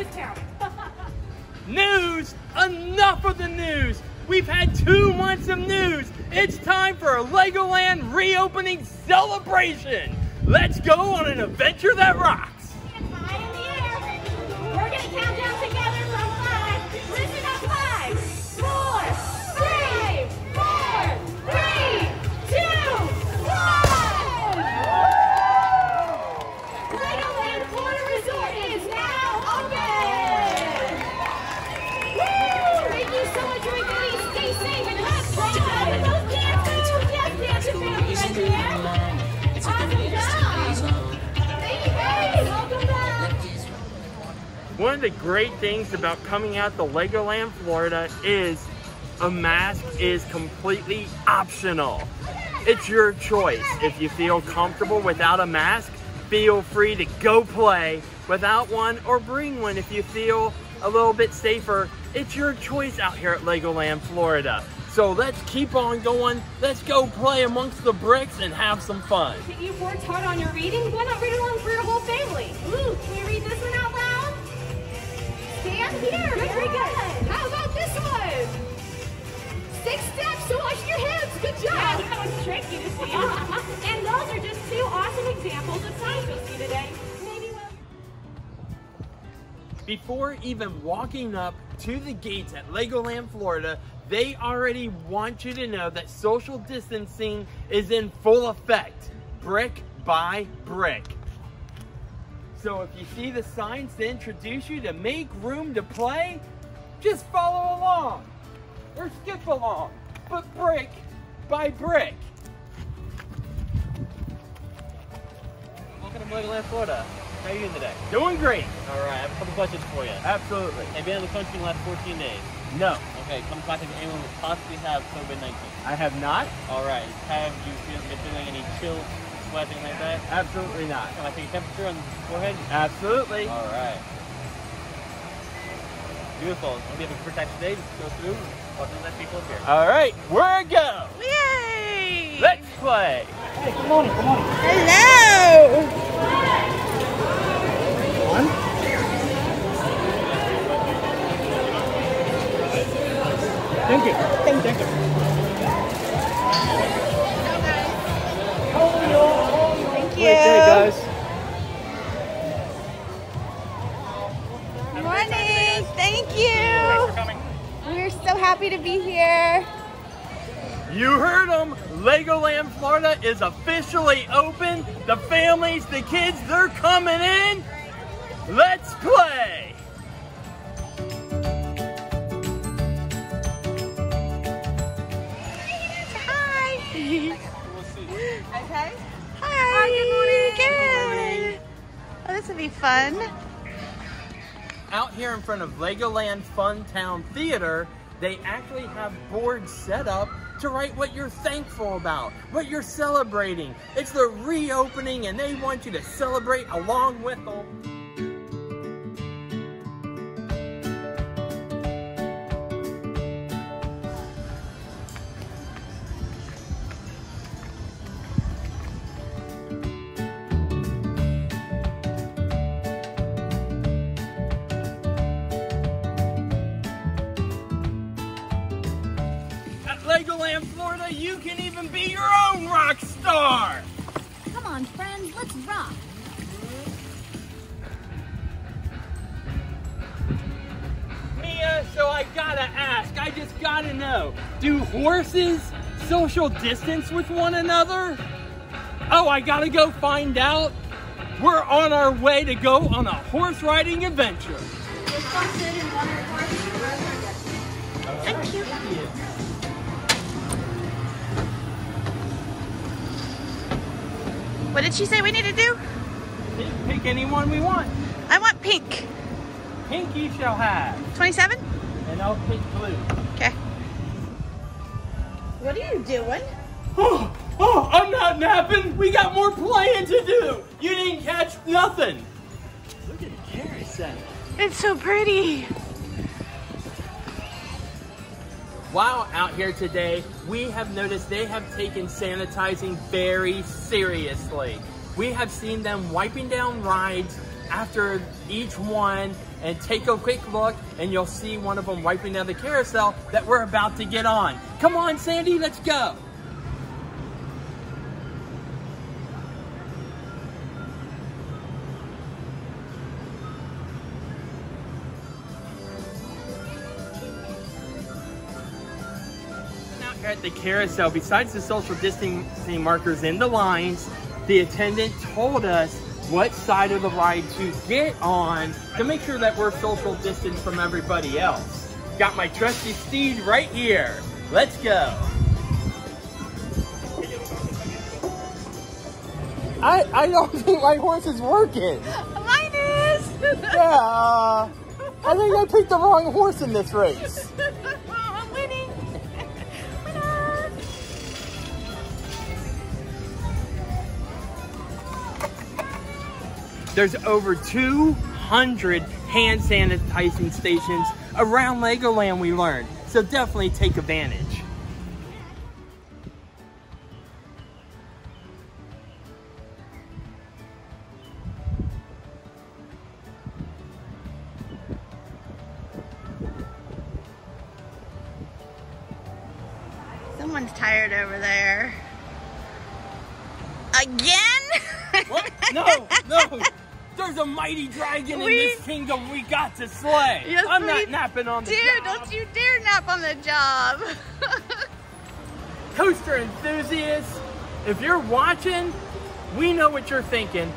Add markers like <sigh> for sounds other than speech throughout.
news town. <laughs> News! Enough of the news! We've had two months of news. It's time for a Legoland reopening celebration. Let's go on an adventure that rocks. One of the great things about coming out to Legoland, Florida is a mask is completely optional. It's your choice. If you feel comfortable without a mask, feel free to go play without one or bring one if you feel a little bit safer. It's your choice out here at Legoland, Florida. So let's keep on going. Let's go play amongst the bricks and have some fun. You've worked hard on your reading. Why not read along for your whole family? Ooh, can we read this one out? Stand here. Very good. How about this one? Six steps to wash your hips. Good job. Yeah, that was tricky to see. <laughs> and those are just two awesome examples of signs you'll see today. Maybe. Before even walking up to the gates at Legoland, Florida, they already want you to know that social distancing is in full effect, brick by brick. So if you see the signs to introduce you to make room to play, just follow along or skip along, but brick by brick. Welcome to Legoland, Florida. How are you doing today? Doing great. All right, I have a couple questions for you. Absolutely. Have you been in the country in the last 14 days? No, Okay, come contact anyone who possibly have COVID-19. I have not. All right, have you been feeling any chill, sweating like that? Absolutely not. Can I take a temperature on the forehead? Absolutely. All right. Beautiful. Hope you have a protected day. Just go through. Welcome to let people up here. All right, where go? Yay! Let's play. Hey, come on in. Come on in. Hello! Thank you. Thank you. Thank happy to be here. You heard them. Legoland Florida is officially open. The families, the kids, they're coming in. Let's play. Hi. <laughs> Okay. Hi. Good morning. Good. Oh, this will be fun. Out here in front of Legoland Fun Town Theater, they actually have boards set up to write what you're thankful about, what you're celebrating. It's the reopening and they want you to celebrate along with them. Be your own rock star. Come on, friends. Let's rock. Mia, so I gotta ask, I just gotta know, do horses social distance with one another? Oh, I gotta go find out. We're on our way to go on a horse riding adventure. Thank you. What did she say we need to do? Pick anyone we want. I want pink. Pink you shall have, 27? and I'll pick blue. Okay. What are you doing? Oh, oh, I'm not napping. We got more playing to do. You didn't catch nothing. Look at the carrot set. It's so pretty. While out here today, we have noticed they have taken sanitizing very seriously. We have seen them wiping down rides after each one and take a quick look and you'll see one of them wiping down the carousel that we're about to get on. Come on, Sandy, let's go. At the carousel, besides the social distancing markers in the lines, the attendant told us what side of the ride to get on to make sure that we're social distance from everybody else. Got my trusty steed right here. Let's go. I, I don't <laughs> think my horse is working. Mine is. Yeah. Uh, I think I picked the wrong horse in this race. <laughs> There's over 200 hand sanitizing stations around Legoland we learned. So definitely take advantage. A mighty dragon We- in this kingdom we got to slay. Yes, I'm not napping on the Dude, job. don't you dare nap on the job. <laughs> Coaster enthusiasts, if you're watching, we know what you're thinking.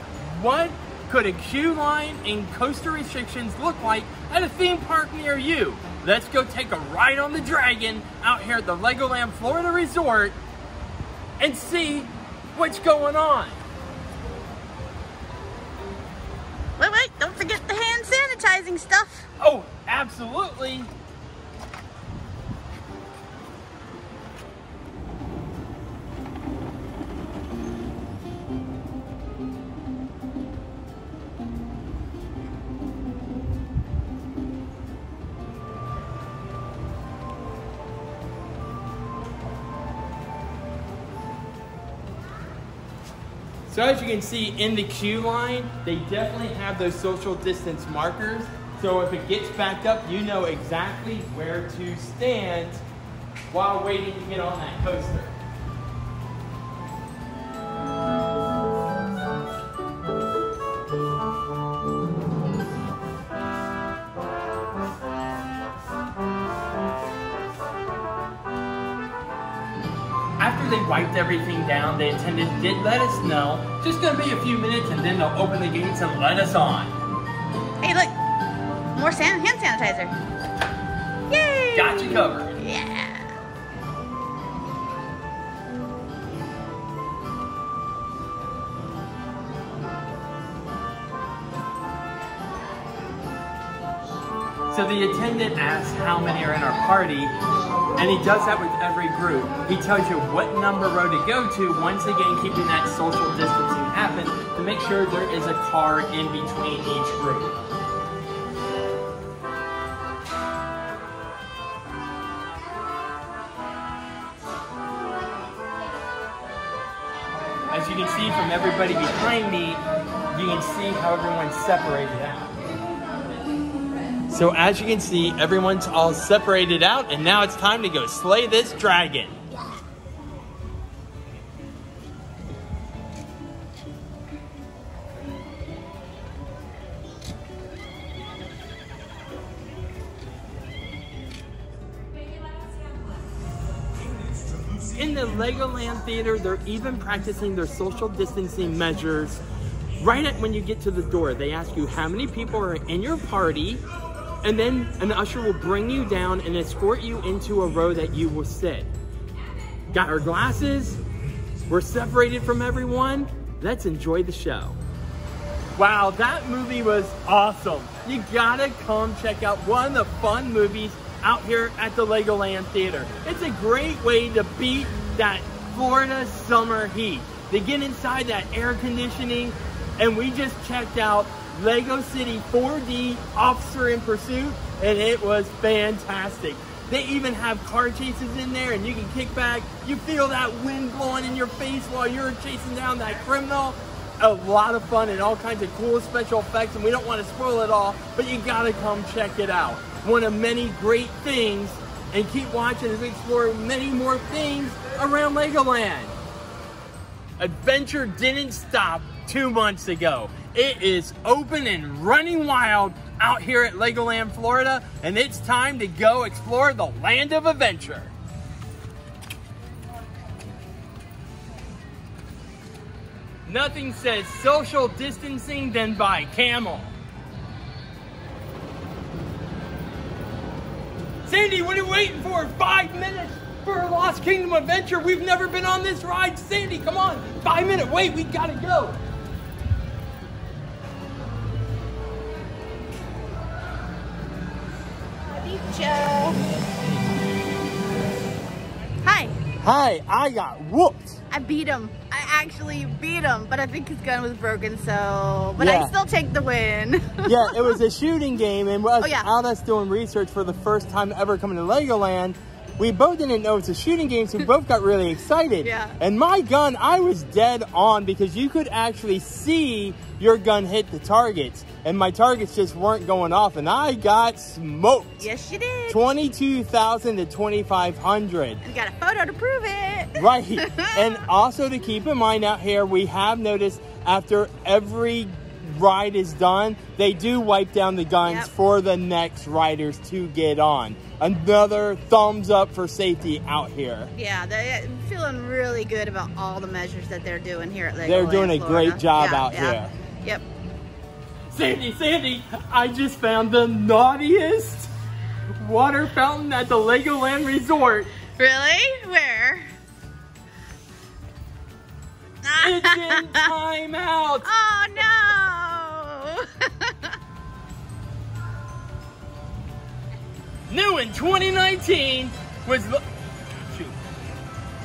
What could a queue line and coaster restrictions look like at a theme park near you? Let's go take a ride on the Dragon out here at the Legoland Florida Resort and see what's going on. Sanitizing stuff. Oh, absolutely. So as you can see in the queue line, they definitely have those social distance markers. So if it gets backed up, you know exactly where to stand while waiting to get on that coaster. Everything down, the attendant did let us know. Just gonna be a few minutes and then they'll open the gates and let us on. Hey, look, more san- hand sanitizer. Yay! Got you covered. The attendant asks how many are in our party, and he does that with every group. He tells you what number row to go to, once again keeping that social distancing happen to make sure there is a car in between each group. As you can see from everybody behind me, you can see how everyone's separated out. So as you can see, everyone's all separated out, and now it's time to go slay this dragon. In the Legoland Theater, they're even practicing their social distancing measures. Right at when you get to the door, they ask you how many people are in your party, and then an usher will bring you down and escort you into a row that you will sit. Got our glasses? We're separated from everyone. Let's enjoy the show. Wow, that movie was awesome. You gotta come check out one of the fun movies out here at the Legoland Theater. It's a great way to beat that Florida summer heat. They get inside that air conditioning, and we just checked out Lego City 4D Officer in Pursuit, and it was fantastic. They even have car chases in there, and you can kick back. You feel that wind blowing in your face while you're chasing down that criminal. a lot of fun and all kinds of cool special effects, and we don't want to spoil it all, but you gotta come check it out. One of many great things, and keep watching as we explore many more things around Legoland. Adventure didn't stop two months ago. It is open and running wild out here at Legoland, Florida, and it's time to go explore the land of adventure. Nothing says social distancing than by camel. Sandy, what are you waiting for? Five minutes for a Lost Kingdom adventure. We've never been on this ride. Sandy, come on. Five minute wait, we gotta go. Hi. I got whooped. I beat him. I actually beat him, but I think his gun was broken, so. But Yeah. I still take the win. <laughs> yeah, it was a shooting game, and us, Oh, yeah. out us doing research for the first time ever coming to Legoland, we both didn't know it's a shooting game, so we both got really excited. <laughs> Yeah. And my gun, I was dead on because you could actually see your gun hit the targets, and my targets just weren't going off, and I got smoked. yes, you did. 22,000 to 2,500. And got a photo to prove it. <laughs> Right. <laughs> and also to keep in mind out here, we have noticed after every ride is done, they do wipe down the guns Yep. for the next riders to get on. Another thumbs up for safety out here. Yeah, they're uh, feeling really good about all the measures that they're doing here at Legoland. They're doing a Florida. great job Yeah, out yeah. here. Yep. Sandy, Sandy, I just found the naughtiest water fountain at the Legoland Resort. Really? Where? It's in <laughs> timeout. Oh no! New in 2019 was the-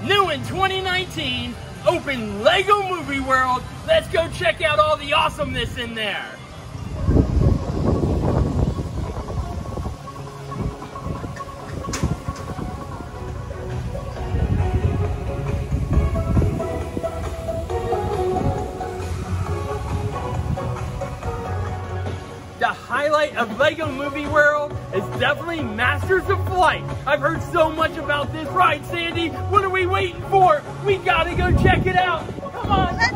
New in 2019, open Lego Movie World. Let's go check out all the awesomeness in there. The highlight of Lego Movie World is definitely Masters of Flight. I've heard so much about this ride, Sandy. What are we waiting for? We gotta go check it out. Come on, Let's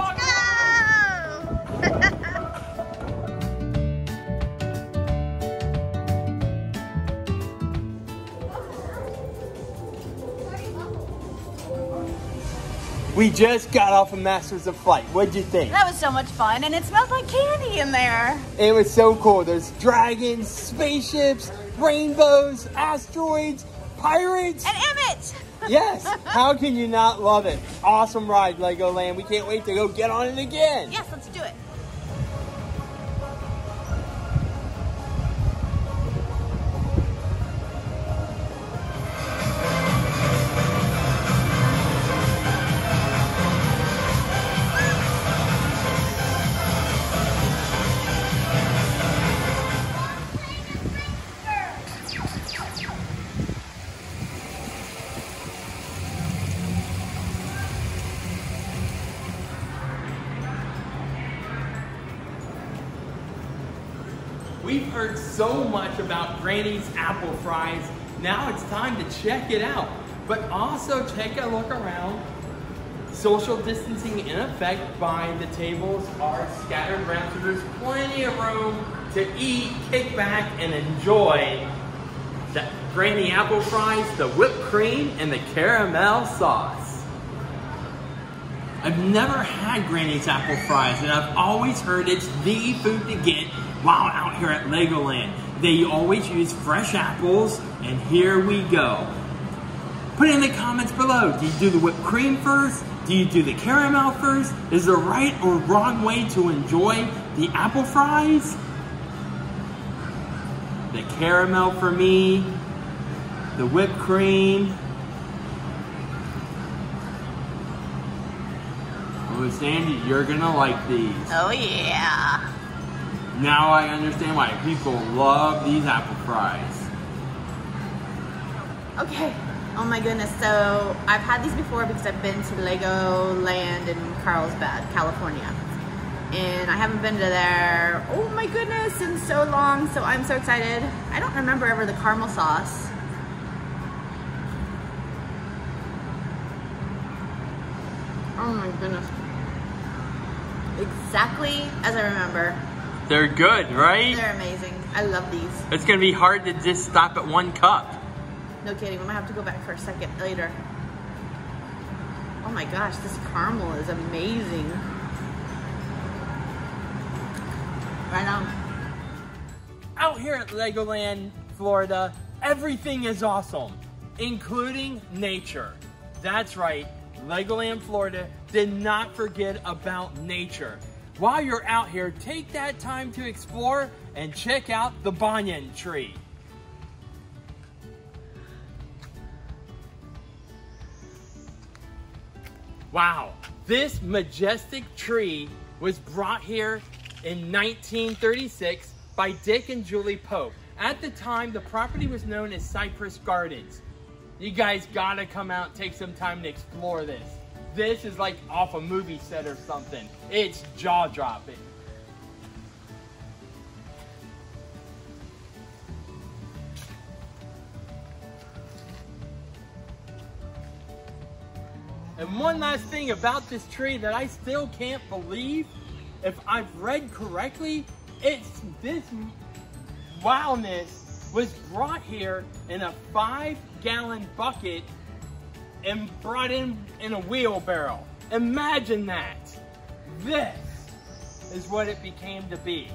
We just got off of Masters of Flight. What'd you think? That was so much fun, and it smells like candy in there. It was so cool. There's dragons, spaceships, rainbows, asteroids, pirates. And Emmet! <laughs> Yes, how can you not love it? Awesome ride, Legoland. We can't wait to go get on it again. Yes, let's do it. We've heard so much about Granny's apple fries. Now it's time to check it out. But also take a look around. Social distancing in effect by the tables are scattered around, so there's plenty of room to eat, kick back, and enjoy the Granny apple fries, the whipped cream, and the caramel sauce. I've never had Granny's apple fries, and I've always heard it's the food to get while out here at Legoland. They always use fresh apples, and here we go. Put it in the comments below. Do you do the whipped cream first? Do you do the caramel first? Is there a right or wrong way to enjoy the apple fries? The caramel for me, the whipped cream. Oh, Sandy, you're gonna like these. Oh, yeah. Now I understand why people love these apple fries. Okay. Oh my goodness. So I've had these before because I've been to Legoland in Carlsbad, California. and I haven't been to there, oh my goodness, in so long. So I'm so excited. I don't remember ever the caramel sauce. Oh my goodness. Exactly as I remember. They're good, right? They're amazing. I love these. It's gonna be hard to just stop at one cup. No kidding. We might have to go back for a second later. Oh my gosh, this caramel is amazing. Right on. Out here at Legoland, Florida, everything is awesome, including nature. That's right, Legoland, Florida did not forget about nature. While you're out here, take that time to explore and check out the banyan tree. Wow, this majestic tree was brought here in 1936 by Dick and Julie Pope. At the time, the property was known as Cypress Gardens. You guys gotta come out, take some time to explore this. This is like off a movie set or something. It's jaw dropping. And one last thing about this tree that I still can't believe, if I've read correctly, it's this wildness was brought here in a five gallon bucket and brought in in a wheelbarrow. Imagine that. This is what it became to be.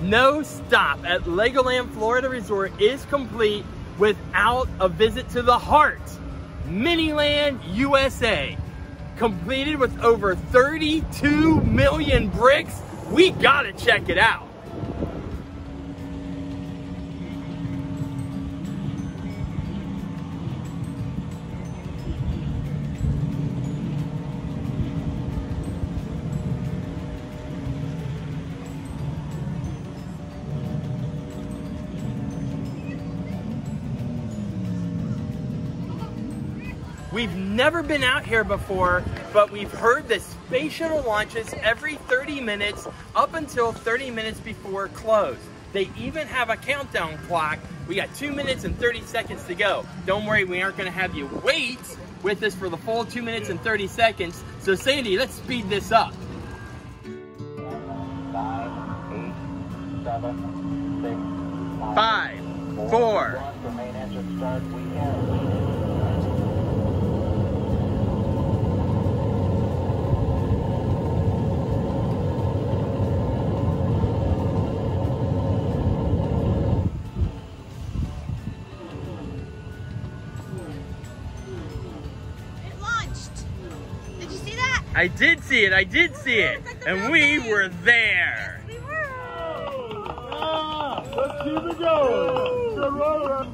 No stop at Legoland Florida Resort is complete without a visit to the heart, Miniland USA. Completed with over 32 million bricks, we gotta check it out. We've never been out here before, but we've heard that space shuttle launches every 30 minutes up until 30 minutes before close. They even have a countdown clock. We got two minutes and 30 seconds to go. Don't worry, we aren't gonna have you wait with us for the full two minutes and 30 seconds. So Sandy, let's speed this up. Nine, eight, seven, six, five, Five, four. I did see it, I did see it. And we were there. We were. Let's keep it going. Good roller.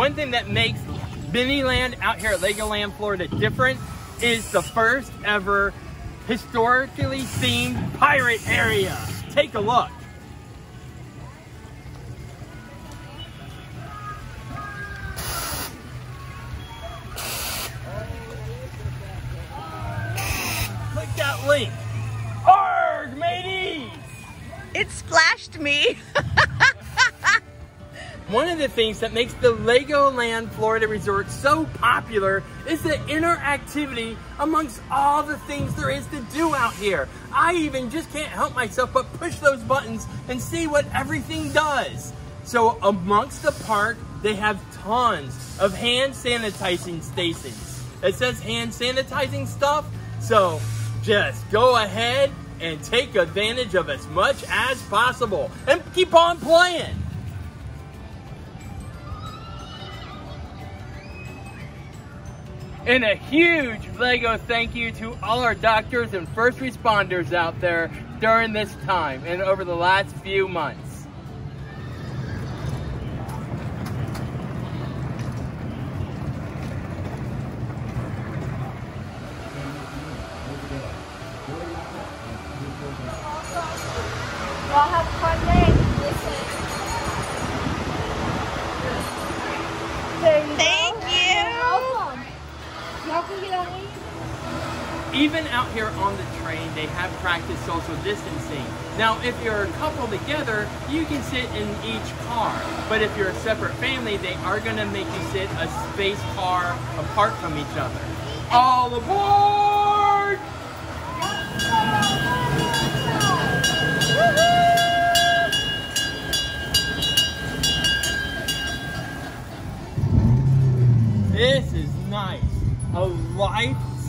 One thing that makes Miniland out here at Legoland, Florida different is the first ever historically themed pirate area. Take a look. Things that makes the Legoland Florida Resort so popular is the interactivity amongst all the things there is to do out here. I even just can't help myself but push those buttons and see what everything does. So amongst the park, they have tons of hand sanitizing stations. It says hand sanitizing stuff, so just go ahead and take advantage of as much as possible and keep on playing. And a huge Lego thank you to all our doctors and first responders out there during this time and over the last few months. Y'all have a fun day. Listen. There you Thank go. you. You're welcome. Y'all can get on Even out here on the train, they have practice social distancing. Now, if you're a couple together, you can sit in each car. But if you're a separate family, they are gonna make you sit a space car apart from each other. All aboard!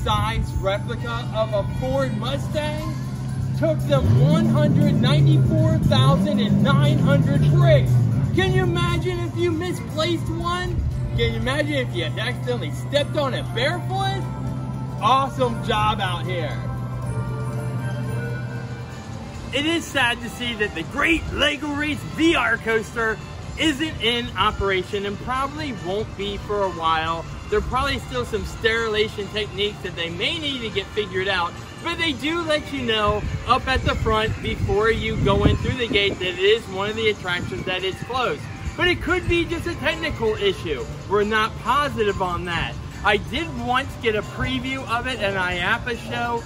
Life-size replica of a Ford Mustang took them 194,900 tricks. Can you imagine if you misplaced one? Can you imagine if you accidentally stepped on it barefoot? Awesome job out here. It is sad to see that the Great Lego Race VR coaster isn't in operation and probably won't be for a while. There are probably still some sterilization techniques that they may need to get figured out, but they do let you know up at the front before you go in through the gate that it is one of the attractions that is closed. But it could be just a technical issue. We're not positive on that. I did once get a preview of it at an IAAPA show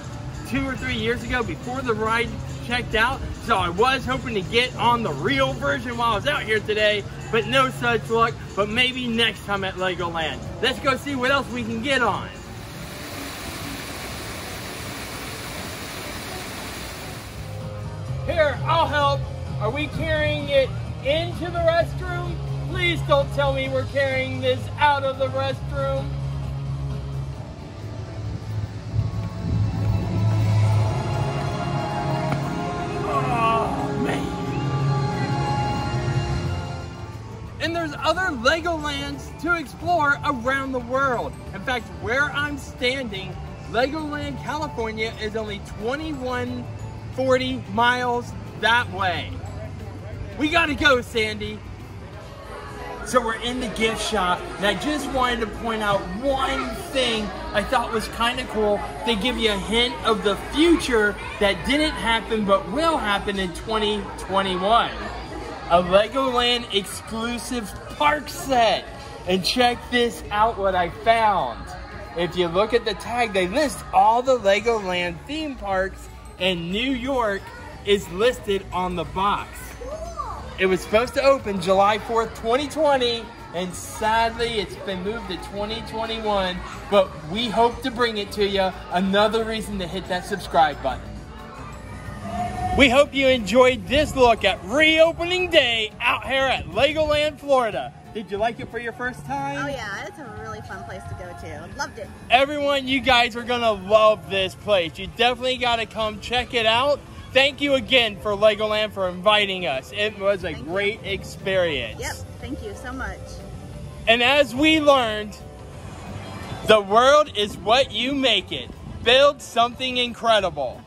two or three years ago before the ride checked out. So I was hoping to get on the real version while I was out here today, but no such luck. But maybe next time at Legoland. Let's go see what else we can get on. Here, I'll help. Are we carrying it into the restroom? Please don't tell me we're carrying this out of the restroom. Legolands to explore around the world. In fact, where I'm standing, Legoland, California is only 2140 miles that way. We gotta go, Sandy. So we're in the gift shop, and I just wanted to point out one thing I thought was kind of cool. They give you a hint of the future that didn't happen but will happen in 2021. A Legoland exclusive park set. And check this out what I found. If you look at the tag, they list all the Legoland theme parks, and New York is listed on the box. It was supposed to open July 4th, 2020, and sadly it's been moved to 2021, but we hope to bring it to you. Another reason to hit that subscribe button. We hope you enjoyed this look at reopening day out here at Legoland, Florida. Did you like it for your first time? Oh yeah, it's a really fun place to go to. Loved it. Everyone, you guys are gonna love this place. You definitely gotta come check it out. Thank you again for Legoland for inviting us. It was a Thank you. great experience. Yep. Thank you so much. And as we learned, the world is what you make it. Build something incredible.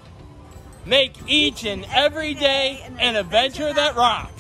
Make each and every day an adventure that rocks.